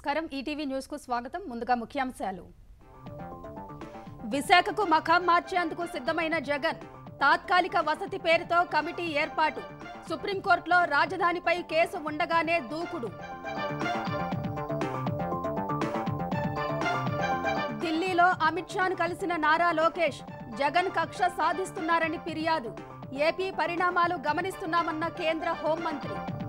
నమస్కారం. ఈటీవీ న్యూస్కు స్వాగతం. ముందుగా ముఖ్యాంశాలు. విశాఖకు మఖం మార్చేందుకు సిద్ధమైన జగన్. తాత్కాలిక వసతి పేరుతో కమిటీ ఏర్పాటు. సుప్రీంకోర్టులో రాజధానిపై కేసు ఉండగానే దూకుడు. ఢిల్లీలో అమిత్ షాను కలిసిన నారా లోకేష్. జగన్ కక్ష సాధిస్తున్నారని ఫిర్యాదు. ఏపీ పరిణామాలు గమనిస్తున్నామన్న కేంద్ర హోంమంత్రి.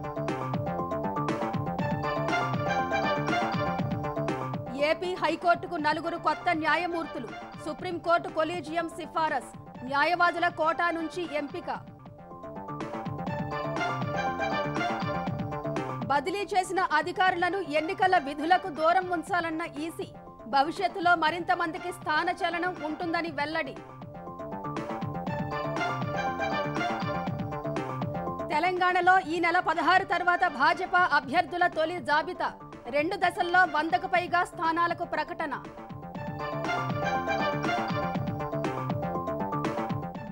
ఏపీ హైకోర్టుకు నలుగురు కొత్త న్యాయమూర్తులు సుప్రీంకోర్టు కొలీజియం సిఫారస్ న్యాయవాదుల కోటా నుంచి ఎంపిక. బదిలీ చేసిన అధికారులను ఎన్నికల విధులకు దూరం ఉంచాలన్న ఈసీ భవిష్యత్తులో మరింత మందికి స్థానచలనం ఉంటుందని వెల్లడి. తెలంగాణలో ఈ నెల పదహారు తర్వాత భాజపా అభ్యర్థుల తొలి జాబితా. రెండు దశల్లో వందకు పైగా స్థానాలకు ప్రకటన.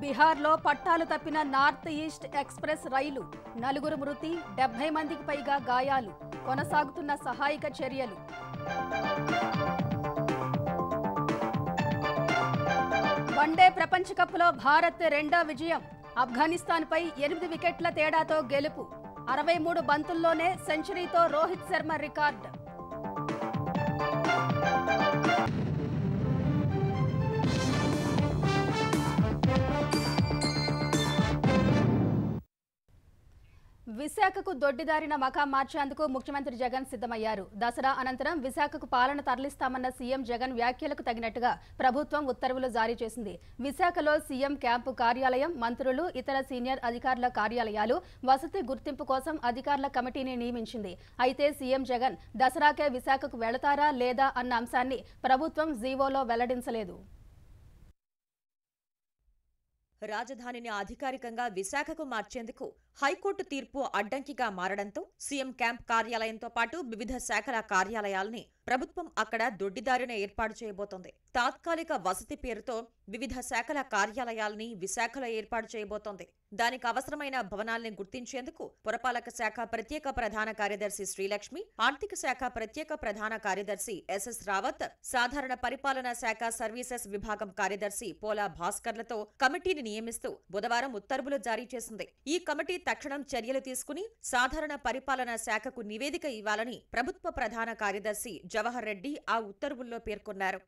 బీహార్లో పట్టాలు తప్పిన నార్త్ ఈస్ట్ ఎక్స్ప్రెస్ రైలు నలుగురు మృతి డెబ్బై మందికి పైగా గాయాలు. కొనసాగుతున్న సహాయక చర్యలు. వన్డే ప్రపంచ కప్లో భారత్ రెండో విజయం. ఆఫ్ఘనిస్తాన్పై ఎనిమిది వికెట్ల తేడాతో గెలుపు. అరవై మూడు బంతుల్లోనే సెంచరీతో రోహిత్ శర్మ రికార్డు. విశాఖకు దొడ్డిదారిన మకా మార్చేందుకు ముఖ్యమంత్రి జగన్ సిద్ధమయ్యారు. దసరా అనంతరం విశాఖకు పాలన తరలిస్తామన్న సీఎం జగన్ వ్యాఖ్యలకు తగినట్టుగా ప్రభుత్వం ఉత్తర్వులు జారీ చేసింది. విశాఖలో సీఎం క్యాంపు కార్యాలయం మంత్రులు ఇతర సీనియర్ అధికారుల కార్యాలయాలు వసతి గుర్తింపు కోసం అధికారుల కమిటీని నియమించింది. అయితే సీఎం జగన్ దసరాకే విశాఖకు వెళతారా లేదా అన్న అంశాన్ని ప్రభుత్వం జీవోలో వెల్లడించలేదు. రాజధానిని అధికారికంగా విశాఖకు మార్చేందుకు హైకోర్టు తీర్పు అడ్డంకిగా మారడంతో సీఎం క్యాంప్ కార్యాలయంతో పాటు వివిధ శాఖల కార్యాలయాల్ని ప్రభుత్వం అక్కడ దొడ్డిదారిన ఏర్పాటు చేయబోతోంది. తాత్కాలిక వసతి పేరుతో వివిధ శాఖల కార్యాలయాల్ని విశాఖలో ఏర్పాటు చేయబోతోంది. దానికి అవసరమైన భవనాల్ని గుర్తించేందుకు పురపాలక శాఖ ప్రత్యేక ప్రధాన కార్యదర్శి శ్రీలక్ష్మి ఆర్థిక శాఖ ప్రత్యేక ప్రధాన కార్యదర్శి ఎస్ఎస్ రావత్ సాధారణ పరిపాలనా శాఖ సర్వీసెస్ విభాగం కార్యదర్శి పోలా భాస్కర్లతో కమిటీని నియమిస్తూ బుధవారం ఉత్తర్వులు జారీ చేసింది. ఈ కమిటీ తక్షణం చర్యలు తీసుకుని సాధారణ పరిపాలనా శాఖకు నివేదిక ఇవ్వాలని ప్రభుత్వ ప్రధాన కార్యదర్శి జవహర్ రెడ్డి ఆ ఉత్తర్వుల్లో పేర్కొన్నారు.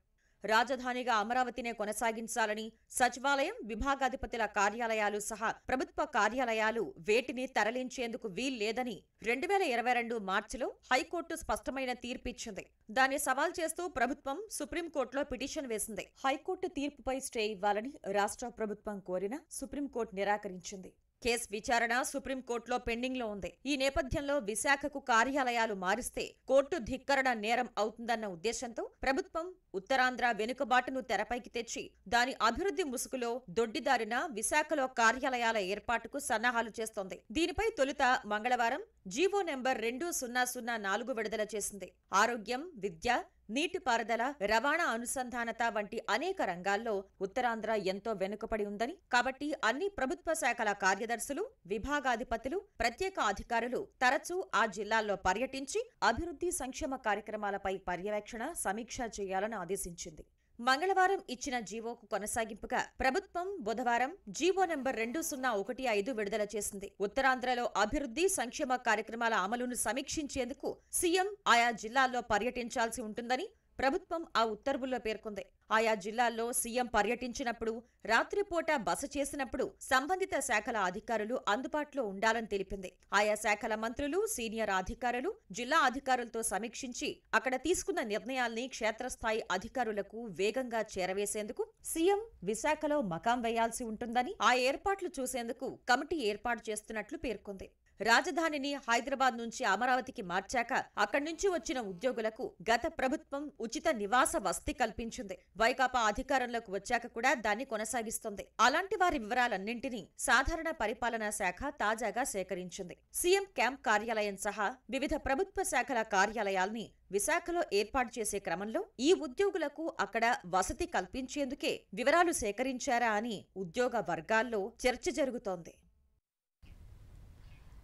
రాజధానిగా అమరావతినే కొనసాగించాలని సచివాలయం విభాగాధిపతుల కార్యాలయాలు సహా ప్రభుత్వ కార్యాలయాలు వేటిని తరలించేందుకు వీల్లేదని రెండు వేల ఇరవై రెండు మార్చిలో హైకోర్టు స్పష్టమైన తీర్పిచ్చింది. దాన్ని సవాల్ చేస్తూ ప్రభుత్వం సుప్రీంకోర్టులో పిటిషన్ వేసింది. హైకోర్టు తీర్పుపై స్టే ఇవ్వాలని రాష్ట్ర ప్రభుత్వం కోరినా సుప్రీంకోర్టు నిరాకరించింది. కేసు విచారణ సుప్రీంకోర్టులో పెండింగ్లో ఉంది. ఈ నేపథ్యంలో విశాఖకు కార్యాలయాలు మారిస్తే కోర్టు ధిక్కరణ నేరం అవుతుందన్న ఉద్దేశంతో ప్రభుత్వం ఉత్తరాంధ్ర వెనుకబాటును తెరపైకి తెచ్చి దాని అభివృద్ధి ముసుగులో దొడ్డిదారిన విశాఖలో కార్యాలయాల ఏర్పాటుకు సన్నాహాలు చేస్తోంది. దీనిపై తొలుత మంగళవారం జీవో నెంబర్ రెండు సున్నా సున్నా నాలుగు విడుదల చేసింది. ఆరోగ్యం విద్య నీటిపారుదల రవాణా అనుసంధానత వంటి అనేక రంగాల్లో ఉత్తరాంధ్ర ఎంతో వెనుకబడి ఉందని కాబట్టి అన్ని ప్రభుత్వ శాఖల కార్యదర్శులు విభాగాధిపతులు ప్రత్యేక అధికారులు తరచూ ఆ జిల్లాల్లో పర్యటించి అభివృద్ధి సంక్షేమ కార్యక్రమాలపై పర్యవేక్షణ సమీక్ష చేయాలని ఆదేశించింది. మంగళవారం ఇచ్చిన జీవోకు కొనసాగింపుగా ప్రభుత్వం బుధవారం జీవో నెంబర్ రెండు సున్నా ఒకటి ఐదు విడుదల చేసింది. ఉత్తరాంధ్రలో అభివృద్ధి సంక్షేమ కార్యక్రమాల అమలును సమీక్షించేందుకు సీఎం ఆయా జిల్లాల్లో పర్యటించాల్సి ఉంటుందని ప్రభుత్వం ఆ ఉత్తర్వుల్లో పేర్కొంది. ఆయా జిల్లాల్లో సీఎం పర్యటించినప్పుడు రాత్రిపూట బస చేసినప్పుడు సంబంధిత శాఖల అధికారులు అందుబాటులో ఉండాలని తెలిపింది. ఆయా శాఖల మంత్రులు సీనియర్ అధికారులు జిల్లా అధికారులతో సమీక్షించి అక్కడ తీసుకున్న నిర్ణయాల్ని క్షేత్రస్థాయి అధికారులకు వేగంగా చేరవేసేందుకు సీఎం విశాఖలో మకాం వేయాల్సి ఉంటుందని ఆ ఏర్పాట్లు చూసేందుకు కమిటీ ఏర్పాటు చేస్తున్నట్లు పేర్కొంది. రాజధానిని హైదరాబాద్ నుంచి అమరావతికి మార్చాక అక్కడి నుంచి వచ్చిన ఉద్యోగులకు గత ప్రభుత్వం ఉచిత నివాస వసతి కల్పించింది. వైకాపా అధికారంలోకి వచ్చాక కూడా దాన్ని కొనసాగిస్తోంది. అలాంటి వారి వివరాలన్నింటినీ సాధారణ పరిపాలనా శాఖ తాజాగా సేకరించింది. సీఎం క్యాంప్ కార్యాలయం సహా వివిధ ప్రభుత్వ శాఖల కార్యాలయాల్ని విశాఖలో ఏర్పాటు చేసే క్రమంలో ఈ ఉద్యోగులకు అక్కడ వసతి కల్పించేందుకే వివరాలు సేకరించారా అని ఉద్యోగ వర్గాల్లో చర్చ జరుగుతోంది.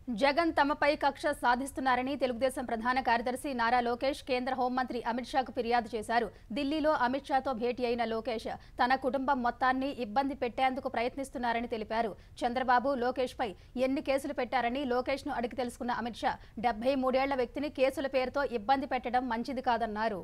జగన్ తమపై కక్ష సాధిస్తున్నారని తెలుగుదేశం ప్రధాన కార్యదర్శి నారా లోకేష్ కేంద్ర హోంమంత్రి అమిత్ షాకు ఫిర్యాదు చేశారు. ఢిల్లీలో అమిత్ షాతో భేటీ అయిన లోకేష్ తన కుటుంబం మొత్తాన్ని ఇబ్బంది పెట్టేందుకు ప్రయత్నిస్తున్నారని తెలిపారు. చంద్రబాబు లోకేష్ పై ఎన్ని కేసులు పెట్టారని లోకేష్ను అడిగి తెలుసుకున్న అమిత్ షా డెబ్బై మూడేళ్ళ వ్యక్తిని కేసుల పేరుతో ఇబ్బంది పెట్టడం మంచిది కాదన్నారు.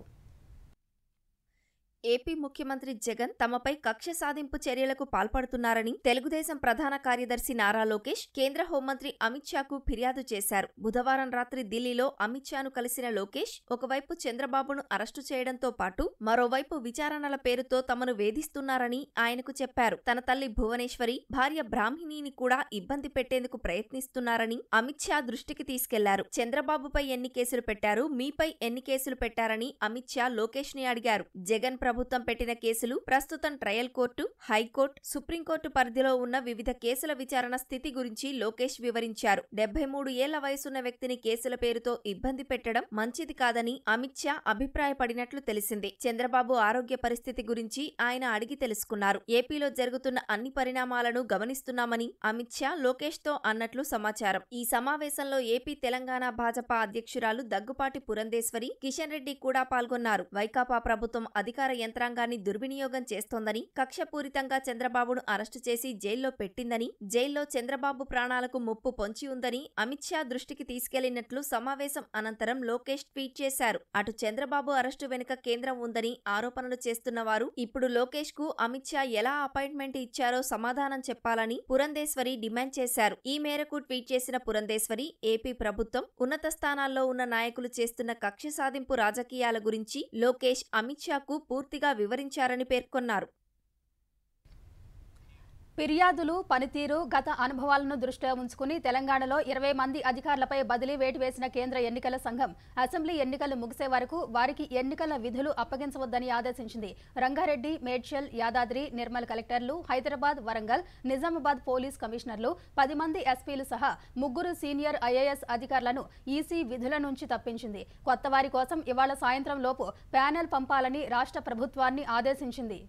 ఏపీ ముఖ్యమంత్రి జగన్ తమపై కక్ష సాధింపు చర్యలకు పాల్పడుతున్నారని తెలుగుదేశం ప్రధాన కార్యదర్శి నారా లోకేష్ కేంద్ర హోంమంత్రి అమిత్ షాకు ఫిర్యాదు చేశారు. బుధవారం రాత్రి ఢిల్లీలో అమిత్ షాను కలిసిన లోకేష్ ఒకవైపు చంద్రబాబును అరెస్టు చేయడంతో పాటు మరోవైపు విచారణల పేరుతో తమను వేధిస్తున్నారని ఆయనకు చెప్పారు. తన తల్లి భువనేశ్వరి భార్య బ్రాహ్మిణిని కూడా ఇబ్బంది పెట్టేందుకు ప్రయత్నిస్తున్నారని అమిత్ షా దృష్టికి తీసుకెళ్ళారు. చంద్రబాబుపై ఎన్ని కేసులు పెట్టారు మీపై ఎన్ని కేసులు పెట్టారని అమిత్ షా లోకేష్ని అడిగారు. జగన్ ప్రభుత్వం పెట్టిన కేసులు ప్రస్తుతం ట్రయల్ కోర్టు హైకోర్టు సుప్రీంకోర్టు పరిధిలో ఉన్న వివిధ కేసుల విచారణ స్థితి గురించి లోకేష్ వివరించారు. డెబ్బై మూడు ఏళ్ళ వయసున్న వ్యక్తిని కేసుల పేరుతో ఇబ్బంది పెట్టడం మంచిది కాదని అమిత్ షా అభిప్రాయపడినట్లు తెలిసింది. చంద్రబాబు ఆరోగ్య పరిస్థితి గురించి ఆయన అడిగి తెలుసుకున్నారు. ఏపీలో జరుగుతున్న అన్ని పరిణామాలను గమనిస్తున్నామని అమిత్ షా లోకేష్తో అన్నట్లు సమాచారం. ఈ సమావేశంలో ఏపీ తెలంగాణ భాజపా అధ్యక్షురాలు దగ్గుపాటి పురంధేశ్వరి కిషన్ రెడ్డి కూడా పాల్గొన్నారు. వైకాపా ప్రభుత్వం అధికార యంత్రాంగాన్ని దుర్వినియోగం చేస్తోందని కక్షపూరితంగా చంద్రబాబును అరెస్టు చేసి జైల్లో పెట్టిందని జైల్లో చంద్రబాబు ప్రాణాలకు ముప్పు పొంచి ఉందని అమిత్ షా దృష్టికి తీసుకెళ్ళినట్లు సమావేశం అనంతరం లోకేష్ ట్వీట్ చేశారు. అటు చంద్రబాబు అరెస్టు వెనుక కేంద్రం ఉందని ఆరోపణలు చేస్తున్న వారు ఇప్పుడు లోకేష్కు అమిత్ షా ఎలా అపాయింట్మెంట్ ఇచ్చారో సమాధానం చెప్పాలని పురంధేశ్వరి డిమాండ్ చేశారు. ఈ మేరకు ట్వీట్ చేసిన పురంధేశ్వరి ఏపీ ప్రభుత్వం ఉన్నత స్థానాల్లో ఉన్న నాయకులు చేస్తున్న కక్ష సాధింపు రాజకీయాల గురించి లోకేష్ అమిత్ షాకు పూర్తిగా వివరించారని పేర్కొన్నారు. ఫిర్యాదులు పనితీరు గత అనుభవాలను దృష్టిలో ఉంచుకుని తెలంగాణలో ఇరవై మంది అధికారులపై బదిలీ వేటు వేసిన కేంద్ర ఎన్నికల సంఘం అసెంబ్లీ ఎన్నికలు ముగిసే వరకు వారికి ఎన్నికల విధులు అప్పగించవద్దని ఆదేశించింది. రంగారెడ్డి మేడ్చల్ యాదాద్రి నిర్మల్ కలెక్టర్లు హైదరాబాద్ వరంగల్ నిజామాబాద్ పోలీస్ కమిషనర్లు పది మంది ఎస్పీలు సహా ముగ్గురు సీనియర్ ఐఏఎస్ అధికారులను ఈసీ విధుల నుంచి తప్పించింది. కొత్త వారి కోసం ఇవాళ సాయంత్రం లోపు ప్యానెల్ పంపాలని రాష్ట్ర ప్రభుత్వాన్ని ఆదేశించింది.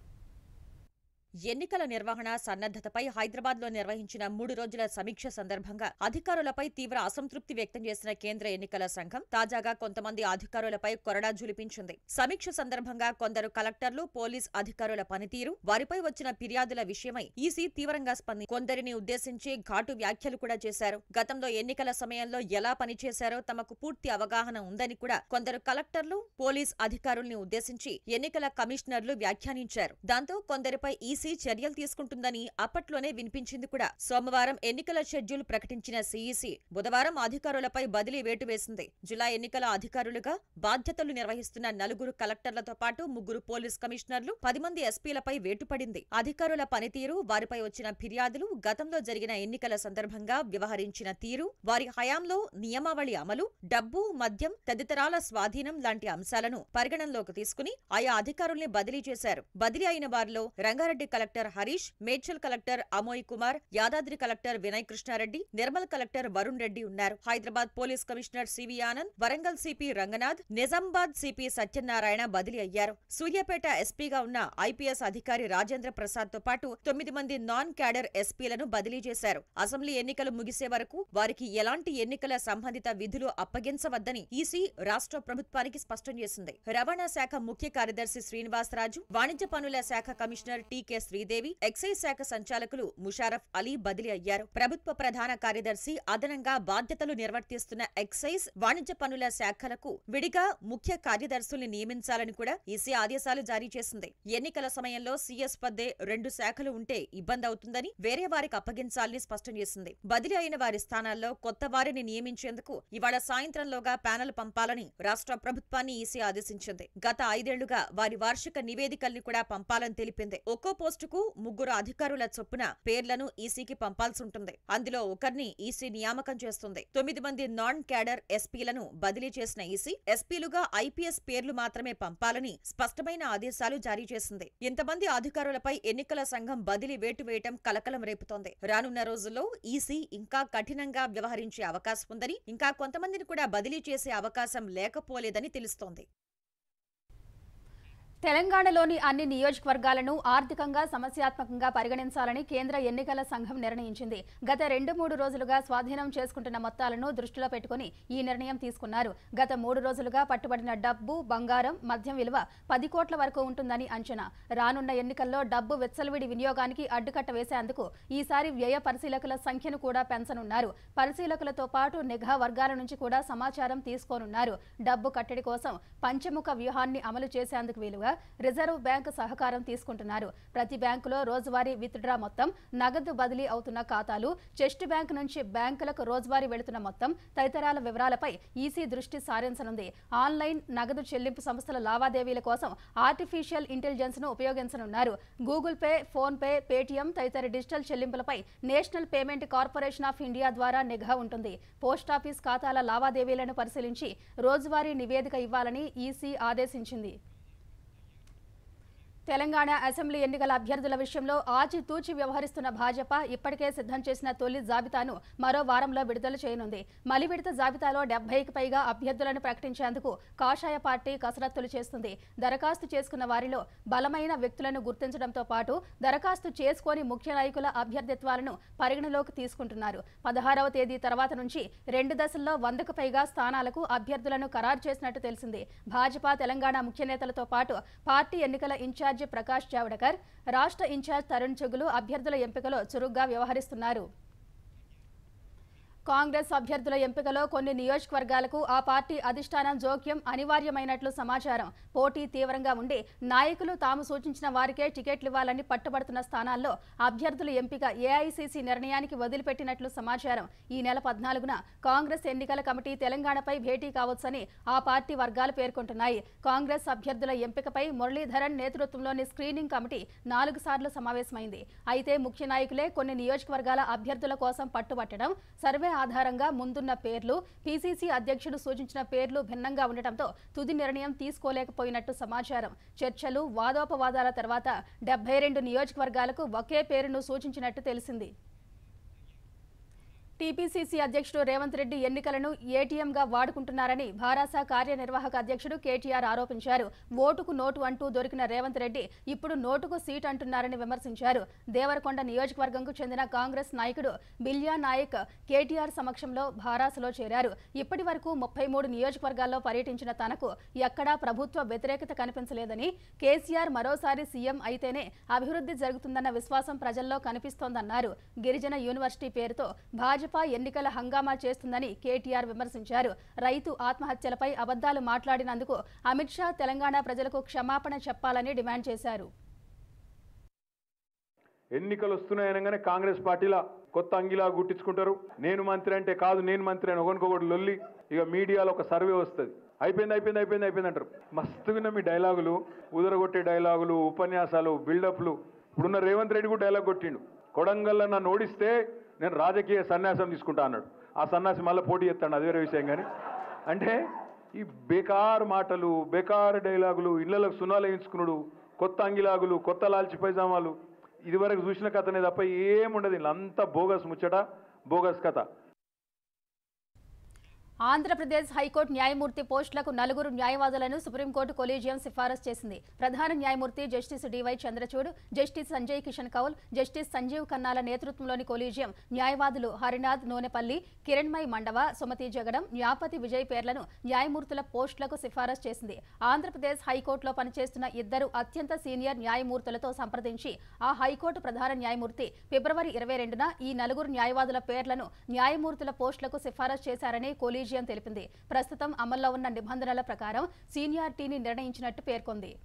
ఎన్నికల నిర్వహణ సన్నద్ధతపై హైదరాబాద్లో నిర్వహించిన మూడు రోజుల సమీక్ష సందర్భంగా అధికారులపై తీవ్ర అసంతృప్తి వ్యక్తం చేసిన కేంద్ర ఎన్నికల సంఘం తాజాగా కొంతమంది అధికారులపై కొరడా జులిపించింది. సమీక్ష సందర్భంగా కొందరు కలెక్టర్లు పోలీస్ అధికారుల పనితీరు వారిపై వచ్చిన ఫిర్యాదుల విషయమై ఈసీ తీవ్రంగా స్పంది కొందరిని ఉద్దేశించి ఘాటు వ్యాఖ్యలు కూడా చేశారు. గతంలో ఎన్నికల సమయంలో ఎలా పనిచేశారో తమకు పూర్తి అవగాహన ఉందని కూడా కొందరు కలెక్టర్లు పోలీస్ అధికారుల్ని ఉద్దేశించి ఎన్నికల కమిషనర్లు వ్యాఖ్యానించారు. దాంతో కొందరిపై ఈసీ చర్యలు తీసుకుంటుందని అప్పట్లోనే వినిపించింది కూడా. సోమవారం ఎన్నికల షెడ్యూల్ ప్రకటించిన సీఈసీ బుధవారం అధికారులపై బదిలీ వేటు వేసింది. జులై ఎన్నికల అధికారులుగా బాధ్యతలు నిర్వహిస్తున్న నలుగురు కలెక్టర్లతో పాటు ముగ్గురు పోలీస్ కమిషనర్లు పది మంది ఎస్పీలపై వేటుపడింది అధికారుల పనితీరు వారిపై వచ్చిన ఫిర్యాదులు గతంలో జరిగిన ఎన్నికల సందర్భంగా వ్యవహరించిన తీరు వారి హయాంలో నియమావళి అమలు డబ్బు మద్యం తదితరాల స్వాధీనం లాంటి అంశాలను పరిగణనలోకి తీసుకుని ఆయా అధికారుల్ని బదిలీ చేశారు. బదిలీ అయిన వారిలో Rangareddy collector Harish Medchal collector Amoy Kumar Yadadri collector Vinay Krishna Reddy Nirmal collector Varun Reddy ఉన్నారు. Hyderabad police commissioner CV Anand Warangal CP Ranganath Nizamabad CP Satyanarayana బదిలీ అయ్యారు. సూర్యాపేట ఎస్పీగా ఉన్న ఐపీఎస్ అధికారి రాజేంద్ర ప్రసాద్తో పాటు తొమ్మిది మంది నాన్ క్యాడర్ ఎస్పీలను బదిలీ చేశారు. అసెంబ్లీ ఎన్నికలు ముగిసే వరకు వారికి ఎలాంటి ఎన్నికల సంబంధిత విధులు అప్పగించవద్దని ఈసీ రాష్ట్ర ప్రభుత్వానికి స్పష్టం చేసింది. రవాణా శాఖ ముఖ్య కార్యదర్శి శ్రీనివాసరాజు వాణిజ్య పనుల శాఖ కమిషనర్ టీకే శ్రీదేవి ఎక్సైజ్ శాఖ సంచాలకులు ముషారఫ్ అలీ బదిలీ అయ్యారు. ప్రభుత్వ ప్రధాన కార్యదర్శి అదనంగా బాధ్యతలు నిర్వర్తిస్తున్న ఎక్సైజ్ వాణిజ్య పనుల శాఖలకు విడిగా ముఖ్య కార్యదర్శుల్ని నియమించాలని కూడా ఈసీ ఆదేశాలు జారీ చేసింది. ఎన్నికల సమయంలో సీఎస్ పద్దే రెండు శాఖలు ఉంటే ఇబ్బంది అవుతుందని వేరే వారికి అప్పగించాలని స్పష్టం చేసింది. బదిలీ అయిన వారి స్థానాల్లో కొత్త వారిని నియమించేందుకు ఇవాళ సాయంత్రంలోగా ప్యానెల్ పంపాలని రాష్ట్ర ప్రభుత్వాన్ని ఈసీ ఆదేశించింది. గత ఐదేళ్ళుగా వారి వార్షిక నివేదికల్ని కూడా పంపాలని తెలిపింది. ఒక్కో పోస్టుకు ముగ్గురు అధికారుల చొప్పున పేర్లను ఈసీకి పంపాల్సుంటుంది. అందులో ఒకరిని ఈసీ నియామకం చేస్తుంది. తొమ్మిది మంది నాన్ క్యాడర్ ఎస్పీలను బదిలీ చేసిన ఈసీ ఎస్పీలుగా ఐపీఎస్ పేర్లు మాత్రమే పంపాలని స్పష్టమైన ఆదేశాలు జారీ చేసింది. ఇంతమంది అధికారులపై ఎన్నికల సంఘం బదిలీ వేటు వేయటం కలకలం రేపుతోంది. రానున్న రోజుల్లో ఈసీ ఇంకా కఠినంగా వ్యవహరించే అవకాశం ఉందని ఇంకా కొంతమందిని కూడా బదిలీ చేసే అవకాశం లేకపోలేదని తెలుస్తోంది. తెలంగాణలోని అన్ని నియోజకవర్గాలను ఆర్థికంగా సమస్యాత్మకంగా పరిగణించాలని కేంద్ర ఎన్నికల సంఘం నిర్ణయించింది. గత రెండు మూడు రోజులుగా స్వాధీనం చేసుకుంటున్న మొత్తాలను దృష్టిలో పెట్టుకుని ఈ నిర్ణయం తీసుకున్నారు. గత మూడు రోజులుగా పట్టుబడిన డబ్బు బంగారం మద్యం విలువ పది కోట్ల వరకు ఉంటుందని అంచనా. రానున్న ఎన్నికల్లో డబ్బు వెచ్చలవిడి వినియోగానికి అడ్డుకట్ట వేసేందుకు ఈసారి వ్యయ పరిశీలకుల సంఖ్యను కూడా పెంచనున్నారు. పరిశీలకులతో పాటు నిఘా వర్గాల నుంచి కూడా సమాచారం తీసుకోనున్నారు. డబ్బు కట్టడి కోసం పంచముఖ వ్యూహాన్ని అమలు చేసేందుకు వీలుగా రిజర్వ్ బ్యాంకు సహకారం తీసుకుంటున్నారు. ప్రతి బ్యాంకులో రోజువారీ విత్డ్రా మొత్తం నగదు బదిలీ అవుతున్న ఖాతాలు చెస్ట్ బ్యాంక్ నుంచి బ్యాంకులకు రోజువారీ వెళుతున్న మొత్తం తదితరాల వివరాలపై ఈసీ దృష్టి సారించనుంది. ఆన్లైన్ నగదు చెల్లింపు సంస్థల లావాదేవీల కోసం ఆర్టిఫిషియల్ ఇంటెలిజెన్స్ను ఉపయోగించనున్నారు. Google Pay PhonePe Paytm తదితర digital చెల్లింపులపై national payment corporation of India ద్వారా నిఘా ఉంటుంది. పోస్టాఫీస్ ఖాతాల లావాదేవీలను పరిశీలించి రోజువారీ నివేదిక ఇవ్వాలని ఈసీ ఆదేశించింది. తెలంగాణ అసెంబ్లీ ఎన్నికల అభ్యర్థుల విషయంలో ఆచితూచి వ్యవహరిస్తున్న భాజపా ఇప్పటికే సిద్ధం చేసిన తొలి జాబితాను మరో వారంలో విడుదల చేయనుంది. మలి విడత జాబితాలో డెబ్బైకి పైగా అభ్యర్థులను ప్రకటించేందుకు కాషాయ పార్టీ కసరత్తులు చేస్తుంది. దరఖాస్తు చేసుకున్న వారిలో బలమైన వ్యక్తులను గుర్తించడంతో పాటు దరఖాస్తు చేసుకోని ముఖ్య నాయకుల అభ్యర్థిత్వాలను పరిగణలోకి తీసుకుంటున్నారు. పదహారవ తేదీ తర్వాత నుంచి రెండు దశల్లో వందకు పైగా స్థానాలకు అభ్యర్థులను ఖరారు చేసినట్టు తెలిసింది. భాజపా తెలంగాణ ముఖ్య నేతలతో పాటు పార్టీ ఎన్నికల ఇన్ఛార్జ్ ప్రకాష్ జావడకర్ రాష్ట్ర ఇన్ఛార్జ్ తరుణ్ చుగులు అభ్యర్థుల ఎంపికలో చురుగ్గా వ్యవహరిస్తున్నారు. కాంగ్రెస్ అభ్యర్థుల ఎంపికలో కొన్ని నియోజకవర్గాలకు ఆ పార్టీ అధిష్టానం జోక్యం అనివార్యమైనట్లు సమాచారం. పోటీ తీవ్రంగా ఉండి నాయకులు తాము సూచించిన వారికే టికెట్లు ఇవ్వాలని పట్టుబడుతున్న స్థానాల్లో అభ్యర్థుల ఎంపిక ఏఐసీసీ నిర్ణయానికి వదిలిపెట్టినట్లు సమాచారం. ఈ నెల పద్నాలుగున కాంగ్రెస్ ఎన్నికల కమిటీ తెలంగాణపై భేటీ కావచ్చని ఆ పార్టీ వర్గాలు పేర్కొంటున్నాయి. కాంగ్రెస్ అభ్యర్థుల ఎంపికపై మురళీధరన్ నేతృత్వంలోని స్క్రీనింగ్ కమిటీ నాలుగు సార్లు సమావేశమైంది. అయితే ముఖ్య నాయకులే కొన్ని నియోజకవర్గాల అభ్యర్థుల కోసం పట్టుబట్టడం సర్వే ఆధారంగా ముందున్న పేర్లు పీసీసీ అధ్యక్షుడు సూచించిన పేర్లు భిన్నంగా ఉండటంతో తుది నిర్ణయం తీసుకోలేకపోయినట్టు సమాచారం. చర్చలు వాదోపవాదాల తర్వాత డెబ్బై రెండు నియోజకవర్గాలకు ఒకే పేరును సూచించినట్టు తెలిసింది. టీపీసీసీ అధ్యక్షుడు రేవంత్ రెడ్డి ఎన్నికలను ఏటీఎంగా వాడుకుంటున్నారని భారాస కార్యనిర్వాహక అధ్యక్షుడు కేటీఆర్ ఆరోపించారు. ఓటుకు నోటు అంటూ దొరికిన రేవంత్ రెడ్డి ఇప్పుడు నోటుకు సీట్ అంటున్నారని విమర్శించారు. దేవరకొండ నియోజకవర్గంకు చెందిన కాంగ్రెస్ నాయకుడు బిల్యా నాయక్ కేటీఆర్ సమక్షంలో భారాసలో చేరారు. ఇప్పటి వరకు ముప్పై మూడు నియోజకవర్గాల్లో పర్యటించిన తనకు ఎక్కడా ప్రభుత్వ వ్యతిరేకత కనిపించలేదని కేసీఆర్ మరోసారి సీఎం అయితేనే అభివృద్ధి జరుగుతుందన్న విశ్వాసం ప్రజల్లో కనిపిస్తోందన్నారు. గిరిజన యూనివర్సిటీ పేరుతో భాజపా ఎన్నికల హంగామా చేస్తుందని కేటీఆర్ విమర్శించారు. రైతు ఆత్మహత్యలపై అబద్దాలు మాట్లాడినందుకు అమిత్ షా తెలంగాణ ప్రజలకు క్షమాపణ చెప్పాలని డిమాండ్ చేశారు. ఎన్నికలు వస్తున్నాయనగానే కాంగ్రెస్ పార్టీలా కొత్త అంగిలా గుట్టించుకుంటారు. నేను మంత్రి అంటే కాదు నేను మంత్రి అని ఒకరికొకటి లొల్లి ఇక మీడియాలో ఒక సర్వే వస్తుంది. అయిపోయింది అయిపోయింది అయిపోయింది అయిపోయింది అంటారు. మస్తుగా మీ డైలాగులు ఉదరగొట్టే డైలాగులు ఉపన్యాసాలు బిల్డప్లు ఇప్పుడున్న రేవంత్ రెడ్డి కూడా డైలాగ్ కొట్టిండు. కొడంగల్లో నన్ను ఓడిస్తే నేను రాజకీయ సన్యాసం తీసుకుంటా అన్నాడు. ఆ సన్యాసి మళ్ళీ పోటీ చేస్తాడు అది వేరే విషయం కానీ. అంటే ఈ బేకార్ మాటలు బేకార్ డైలాగులు ఇళ్ళలకు సునాలు వేయించుకున్నాడు కొత్త అంగిలాగులు కొత్త లాల్చి పైజామాలు. ఇదివరకు చూసిన కథనే తప్ప ఏముండదు ఇలా అంతా బోగస్ ముచ్చట బోగస్ కథ. ఆంధ్రప్రదేశ్ హైకోర్టు న్యాయమూర్తి పోస్టులకు నలుగురు న్యాయవాదులను సుప్రీంకోర్టు కొలీజియం సిఫారసు చేసింది. ప్రధాన న్యాయమూర్తి justice D Y Chandrachud justice Sanjay Kishan Kaul justice Sanjiv ఖన్నాల నేతృత్వంలోని కొలీజియం న్యాయవాదులు హరినాథ్ నూనెపల్లి కిరణ్మయ్ మండవ సుమతి జగడం న్యాపతి విజయ్ పేర్లను న్యాయమూర్తుల పోస్టులకు సిఫారసు చేసింది. ఆంధ్రప్రదేశ్ హైకోర్టులో పనిచేస్తున్న ఇద్దరు అత్యంత సీనియర్ న్యాయమూర్తులతో సంప్రదించి ఆ హైకోర్టు ప్రధాన న్యాయమూర్తి ఫిబ్రవరి ఇరవై రెండున ఈ నలుగురు న్యాయవాదుల పేర్లను న్యాయమూర్తుల పోస్టులకు సిఫారసు చేశారని కొలీజియం తెలిపింది. ప్రస్తుతం అమల్లో ఉన్న నిబంధనల ప్రకారం సీనియారిటీని నిర్ణయించినట్టు పేర్కొంది.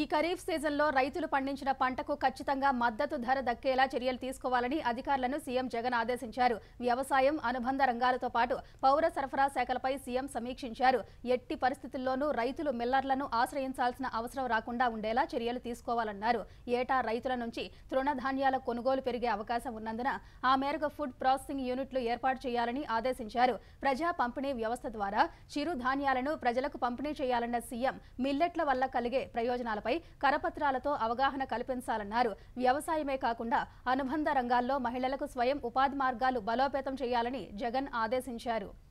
ఈ ఖరీఫ్ సీజన్లో రైతులు పండించిన పంటకు ఖచ్చితంగా మద్దతు ధర దక్కేలా చర్యలు తీసుకోవాలని అధికారులను సీఎం జగన్ ఆదేశించారు. వ్యవసాయం అనుబంధ రంగాలతో పాటు పౌర సరఫరా శాఖలపై సీఎం సమీక్షించారు. ఎట్టి పరిస్థితుల్లోనూ రైతులు మిల్లర్లను ఆశ్రయించాల్సిన అవసరం రాకుండా ఉండేలా చర్యలు తీసుకోవాలన్నారు. ఏటా రైతుల నుంచి తృణధాన్యాల కొనుగోలు పెరిగే అవకాశం ఉన్నందున ఆ మేరకు ఫుడ్ ప్రాసెసింగ్ యూనిట్లు ఏర్పాటు చేయాలని ఆదేశించారు. ప్రజా పంపిణీ వ్యవస్థ ద్వారా చిరుధాన్యాలను ప్రజలకు పంపిణీ చేయాలన్న సీఎం మిల్లెట్ల వల్ల కలిగే ప్రయోజనాలపై కరపత్రాలతో అవగాహన కల్పించాలన్నారు. వ్యవసాయమే కాకుండా అనుబంధ రంగాల్లో మహిళలకు స్వయం ఉపాధి మార్గాలు బలోపేతం చేయాలని జగన్ ఆదేశించారు.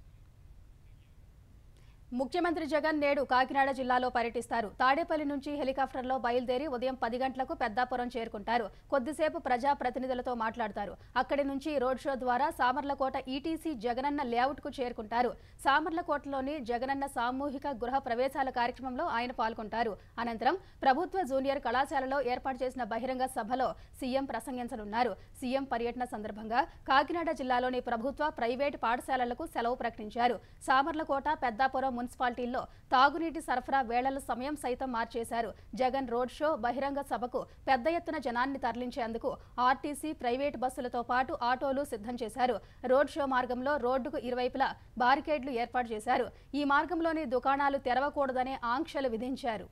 ముఖ్యమంత్రి జగన్ నేడు కాకినాడ జిల్లాలో పర్యటిస్తారు. తాడేపల్లి నుంచి హెలికాప్టర్లో బయలుదేరి ఉదయం పది గంటలకు పెద్దాపురం చేరుకుంటారు. కొద్దిసేపు ప్రజాప్రతినిధులతో మాట్లాడతారు. అక్కడి నుంచి రోడ్ షో ద్వారా సామర్లకోట ఈటీసీ జగనన్న లేఅవుట్కు చేరుకుంటారు. సామర్లకోటలోని జగనన్న సామూహిక గృహ ప్రవేశాల కార్యక్రమంలో ఆయన పాల్గొంటారు. అనంతరం ప్రభుత్వ జూనియర్ కళాశాలలో ఏర్పాటు చేసిన బహిరంగ సభలో సీఎం ప్రసంగించనున్నారు. సీఎం పర్యటన సందర్భంగా కాకినాడ జిల్లాలోని ప్రభుత్వ ప్రైవేటు పాఠశాలలకు సెలవు ప్రకటించారు. సామర్లకోట పెద్దాపురం మున్సిపాలిటీల్లో తాగునీటి సరఫరా వేళల సమయం సైతం మార్చేశారు. జగన్ రోడ్ షో బహిరంగ సభకు పెద్ద ఎత్తున జనాన్ని తరలించేందుకు ఆర్టీసీ ప్రైవేటు బస్సులతో పాటు ఆటోలు సిద్ధం చేశారు. రోడ్ షో మార్గంలో రోడ్డుకు ఇరువైపులా బారికేడ్లు ఏర్పాటు చేశారు. ఈ మార్గంలోని దుకాణాలు తెరవకూడదనే ఆంక్షలు విధించారు.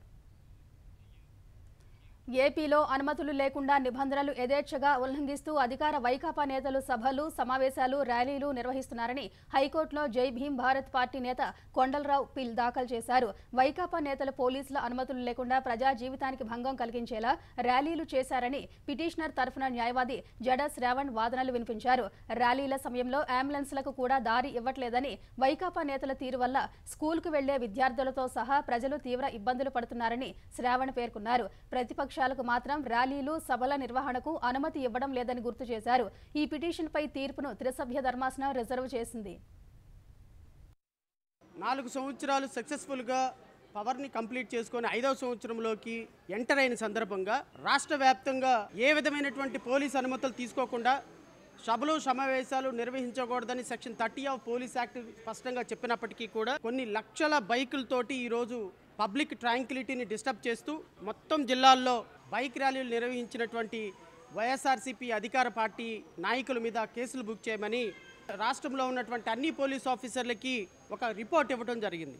ఏపీలో అనుమతులు లేకుండా నిబంధనలు యథేచ్ఛగా ఉల్లంఘిస్తూ అధికార వైకాపా నేతలు సభలు సమావేశాలు ర్యాలీలు నిర్వహిస్తున్నారని హైకోర్టులో జై భీం భారత్ పార్టీ నేత కొండలరావు పిల్ దాఖలు చేశారు. వైకాపా నేతలు పోలీసుల అనుమతులు లేకుండా ప్రజా జీవితానికి భంగం కలిగించేలా ర్యాలీలు చేశారని పిటిషనర్ తరఫున న్యాయవాది జడ శ్రావణ్ వాదనలు వినిపించారు. ర్యాలీల సమయంలో అంబులెన్స్లకు కూడా దారి ఇవ్వట్లేదని వైకాపా నేతల తీరు వల్ల స్కూల్కు వెళ్ళే విద్యార్థులతో సహా ప్రజలు తీవ్ర ఇబ్బందులు పడుతున్నారని శ్రావణ్ పేర్కొన్నారు. ప్రతిపక్ష ప్రతిపక్షాలకు మాత్రం ర్యాలీలు సభల నిర్వహణకు అనుమతి ఇవ్వడం లేదని గుర్తు చేశారు. ఈ పిటిషన్పై తీర్పును త్రిసభ్య ధర్మాసనం రిజర్వ్ చేసింది. నాలుగు సంవత్సరాలు సక్సెస్ఫుల్గా పవర్ని కంప్లీట్ చేసుకొని ఐదవ సంవత్సరంలోకి ఎంటర్ అయిన సందర్భంగా రాష్ట్ర వ్యాప్తంగా ఏ విధమైనటువంటి పోలీస్ అనుమతులు తీసుకోకుండా సభలు సమావేశాలు నిర్వహించకూడదని section thirty of police act స్పష్టంగా చెప్పినప్పటికీ కూడా కొన్ని లక్షల బైకులతోటి ఈరోజు పబ్లిక్ ట్రాంక్విలిటీని డిస్టర్బ్ చేస్తూ మొత్తం జిల్లాల్లో బైక్ ర్యాలీలు నిర్వహించినటువంటి వైఎస్ఆర్సీపీ అధికార పార్టీ నాయకుల మీద కేసులు బుక్ చేయమని రాష్ట్రంలో ఉన్నటువంటి అన్ని పోలీస్ ఆఫీసర్లకి ఒక రిపోర్ట్ ఇవ్వడం జరిగింది.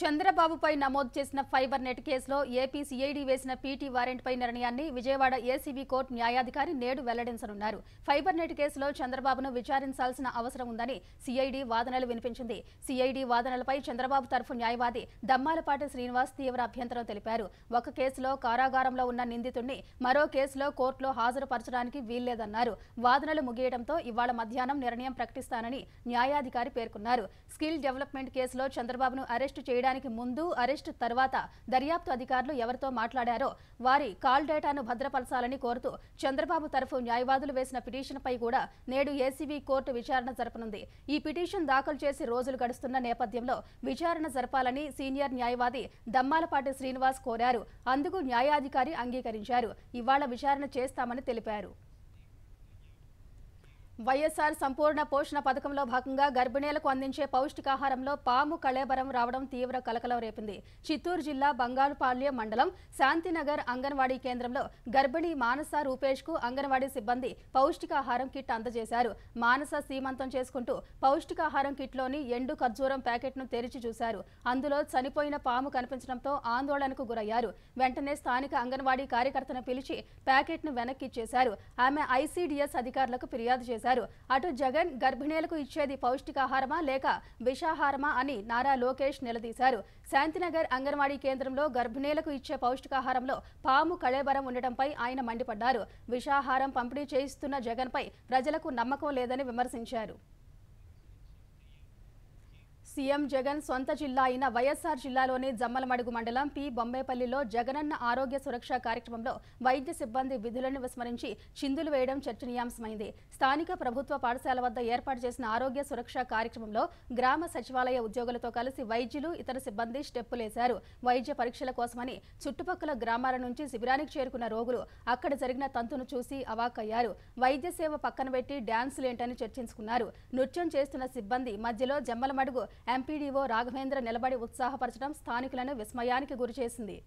చంద్రబాబుపై నమోదు చేసిన ఫైబర్ నెట్ కేసులో ఏపీ సిఐడి వేసిన పీటీ వారెంట్పై నిర్ణయాన్ని విజయవాడ ఏసీబీ కోర్టు న్యాయాధికారి నేడు వెల్లడించనున్నారు. ఫైబర్ నెట్ కేసులో చంద్రబాబును విచారించాల్సిన అవసరం ఉందని సిఐడి వాదనలు వినిపించింది. సిఐడి వాదనలపై చంద్రబాబు తరఫు న్యాయవాది దమ్మాలపాటి శ్రీనివాస్ తీవ్ర అభ్యంతరం తెలిపారు. ఒక కేసులో కారాగారంలో ఉన్న నిందితుడిని మరో కేసులో కోర్టులో హాజరుపరచడానికి వీల్లేదన్నారు. వాదనలు ముగియడంతో ఇవాళ మధ్యాహ్నం నిర్ణయం ప్రకటిస్తానని న్యాయాధికారి పేర్కొన్నారు. స్కిల్ డెవలప్మెంట్ కేసులో చంద్రబాబును అరెస్టు చేయడానికి ముందు అరెస్ట్ తర్వాత దర్యాప్తు అధికారులు ఎవరితో మాట్లాడారో వారి కాల్ డేటాను భద్రపరచాలని కోరుతూ చంద్రబాబు తరఫు న్యాయవాదులు వేసిన పిటిషన్పై కూడా నేడు ఏసీబీ కోర్టు విచారణ జరపనుంది. ఈ పిటిషన్ దాఖలు చేసి రోజులు గడుస్తున్న నేపథ్యంలో విచారణ జరపాలని సీనియర్ న్యాయవాది దమ్మాలపాటి శ్రీనివాస్ కోరారు. అందుకు న్యాయాధికారి అంగీకరించారు. ఇవాళ విచారణ చేస్తామని తెలిపారు. వైఎస్ఆర్ సంపూర్ణ పోషణ పథకంలో భాగంగా గర్భిణీలకు అందించే పౌష్టికాహారంలో పాము కళేబరం రావడం తీవ్ర కలకలం రేపింది. చిత్తూరు జిల్లా బంగారుపాళ్యం మండలం శాంతినగర్ అంగన్వాడీ కేంద్రంలో గర్భిణీ మానస రూపేష్కు అంగన్వాడీ సిబ్బంది పౌష్టికాహారం కిట్ అందజేశారు. మానస సీమంతం చేసుకుంటూ పౌష్టికాహారం కిట్లోని ఎండు ఖర్జూరం ప్యాకెట్ను తెరిచి చూశారు. అందులో చనిపోయిన పాము కనిపించడంతో ఆందోళనకు గురయ్యారు. వెంటనే స్థానిక అంగన్వాడీ కార్యకర్తను పిలిచి ప్యాకెట్ను వెనక్కిచ్చేశారు. ఆమె ఐసీడీఎస్ అధికారులకు ఫిర్యాదు చేశారు. అటు జగన్ గర్భిణీలకు ఇచ్చేది పౌష్టికాహారమా లేక విషాహారమా అని నారా లోకేష్ నిలదీశారు. శాంతినగర్ అంగన్వాడీ కేంద్రంలో గర్భిణీలకు ఇచ్చే పౌష్టికాహారంలో పాము కళేబరం ఉండటంపై ఆయన మండిపడ్డారు. విషాహారం పంపిణీ చేయిస్తున్న జగన్పై ప్రజలకు నమ్మకం లేదని విమర్శించారు. సీఎం జగన్ సొంత జిల్లా అయిన వైఎస్ఆర్ జిల్లాలోని జమ్మలమడుగు మండలం పి. బొంబేపల్లిలో జగనన్న ఆరోగ్య సురక్ష కార్యక్రమంలో వైద్య సిబ్బంది విధులను విస్మరించి చిందులు వేయడం చర్చనీయాంశమైంది. స్థానిక ప్రభుత్వ పాఠశాల వద్ద ఏర్పాటు చేసిన ఆరోగ్య సురక్ష కార్యక్రమంలో గ్రామ సచివాలయ ఉద్యోగులతో కలిసి వైద్యులు ఇతర సిబ్బంది స్టెప్పులేశారు. వైద్య పరీక్షల కోసమని చుట్టుపక్కల గ్రామాల నుంచి శిబిరానికి చేరుకున్న రోగులు అక్కడ జరిగిన తంతును చూసి అవాక్కయ్యారు. వైద్య సేవ పక్కన పెట్టి డ్యాన్సులేంటని చర్చించుకున్నారు. నృత్యం చేస్తున్న సిబ్బంది మధ్యలో జమ్మలమడుగు ఎంపీడీఓ రాఘవేంద్ర నిలబడి ఉత్సాహపరచడం స్థానికులను విస్మయానికి గురిచేసింది.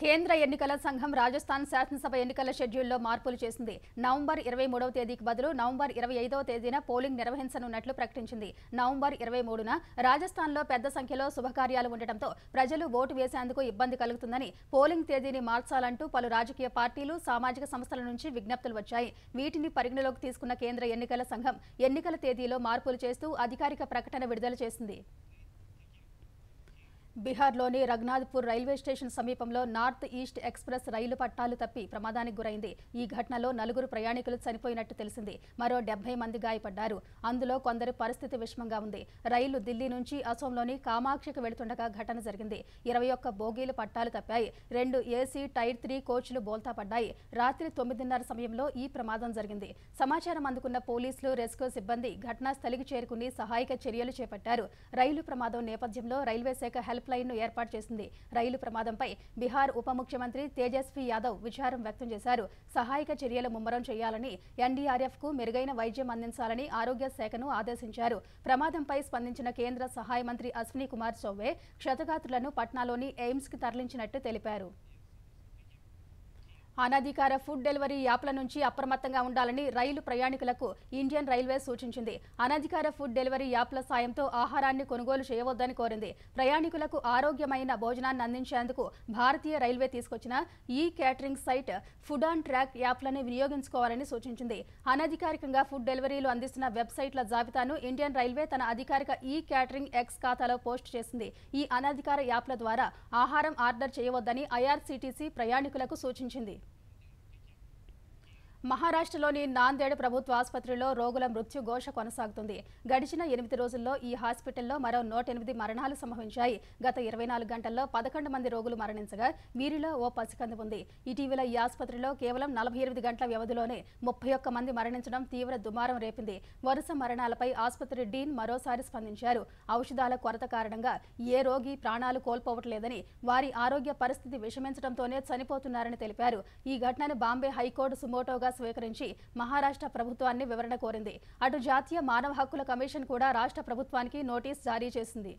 కేంద్ర ఎన్నికల సంఘం రాజస్థాన్ శాసనసభ ఎన్నికల షెడ్యూల్లో మార్పులు చేసింది. నవంబర్ ఇరవై మూడవ తేదీకి బదులు నవంబర్ ఇరవై ఐదవ తేదీన పోలింగ్ నిర్వహించనున్నట్లు ప్రకటించింది. నవంబర్ ఇరవై మూడున రాజస్థాన్లో పెద్ద సంఖ్యలో శుభకార్యాలు ఉండటంతో ప్రజలు ఓటు వేసేందుకు ఇబ్బంది కలుగుతుందని పోలింగ్ తేదీని మార్చాలంటూ పలు రాజకీయ పార్టీలు సామాజిక సంస్థల నుంచి విజ్ఞప్తులు వచ్చాయి. వీటిని పరిగణలోకి తీసుకున్న కేంద్ర ఎన్నికల సంఘం ఎన్నికల తేదీలో మార్పులు చేస్తూ అధికారిక ప్రకటన విడుదల చేసింది. బీహార్లోని రఘునాథ్పూర్ రైల్వే స్టేషన్ సమీపంలో నార్త్ ఈస్ట్ ఎక్స్ప్రెస్ రైలు పట్టాలు తప్పి ప్రమాదానికి గురైంది. ఈ ఘటనలో నలుగురు ప్రయాణికులు చనిపోయినట్టు తెలిసింది. మరో డెబ్బై మంది గాయపడ్డారు. అందులో కొందరి పరిస్థితి విషమంగా ఉంది. రైలు ఢిల్లీ నుంచి అసోంలోని కామాక్షికి వెళుతుండగా ఘటన జరిగింది. ఇరవై ఒక్క బోగీలు పట్టాలు తప్పాయి. రెండు ఏసీ టైర్ త్రీ కోచ్లు బోల్తా పడ్డాయి. రాత్రి తొమ్మిదిన్నర సమయంలో ఈ ప్రమాదం జరిగింది. సమాచారం అందుకున్న పోలీసులు రెస్క్యూ సిబ్బంది ఘటనా స్థలికి చేరుకుని సహాయక చర్యలు చేపట్టారు. రైలు ప్రమాదం నేపథ్యంలో రైల్వే శాఖ హెల్ప్ లైన్ను ఏర్పాటు చేసింది. రైలు ప్రమాదంపై బీహార్ ఉప ముఖ్యమంత్రి తేజస్వి యాదవ్ విచారం వ్యక్తం చేశారు. సహాయక చర్యలు ముమ్మరం చేయాలని ఎన్డీఆర్ఎఫ్కు మెరుగైన వైద్యం అందించాలని ఆరోగ్య శాఖను ఆదేశించారు. ప్రమాదంపై స్పందించిన కేంద్ర సహాయ మంత్రి అశ్విని కుమార్ చౌబే క్షతగాత్రులను పట్నాలోని ఎయిమ్స్కి తరలించినట్టు తెలిపారు. అనధికార ఫుడ్ డెలివరీ యాప్ల నుంచి అప్రమత్తంగా ఉండాలని రైలు ప్రయాణికులకు ఇండియన్ రైల్వే సూచించింది. అనధికార ఫుడ్ డెలివరీ యాప్ల సాయంతో ఆహారాన్ని కొనుగోలు చేయవద్దని కోరింది. ప్రయాణికులకు ఆరోగ్యమైన భోజనాన్ని అందించేందుకు భారతీయ రైల్వే తీసుకొచ్చిన ఈ catering site food on track యాప్లను వినియోగించుకోవాలని సూచించింది. అనధికారికంగా ఫుడ్ డెలివరీలు అందిస్తున్న వెబ్సైట్ల జాబితాను ఇండియన్ రైల్వే తన అధికారిక ఈ క్యాటరింగ్ ఎక్స్ ఖాతాలో పోస్ట్ చేసింది. ఈ అనధికార యాప్ల ద్వారా ఆహారం ఆర్డర్ చేయవద్దని ఐఆర్సీటీసీ ప్రయాణికులకు సూచించింది. మహారాష్ట్రలోని నాందేడ్ ప్రభుత్వ ఆసుపత్రిలో రోగుల మృత్యు ఘోష కొనసాగుతుంది. గడిచిన ఎనిమిది రోజుల్లో ఈ హాస్పిటల్లో మరో నూట ఎనిమిది మరణాలు సంభవించాయి. గత ఇరవై నాలుగు గంటల్లో పదకొండు మంది రోగులు మరణించగా వీరిలో ఓ పసికంది ఉంది. ఇటీవల ఈ ఆసుపత్రిలో కేవలం నలభై ఎనిమిది గంటల వ్యవధిలోనే ముప్పై ఒక్క మంది మరణించడం తీవ్ర దుమారం రేపింది. వరుస మరణాలపై ఆసుపత్రి డీన్ మరోసారి స్పందించారు. ఔషధాల కొరత కారణంగా ఏ రోగి ప్రాణాలు కోల్పోవట్లేదని వారి ఆరోగ్య పరిస్థితి విషమించడంతోనే చనిపోతున్నారని తెలిపారు. ఈ ఘటనను బాంబే హైకోర్టు సుమోటోగా స్వీకరించి మహారాష్ట్ర ప్రభుత్వాన్ని వివరణ కోరింది. అటు జాతీయ మానవ హక్కుల కమిషన్ కూడా రాష్ట్ర ప్రభుత్వానికి నోటీస్ జారీ చేసింది.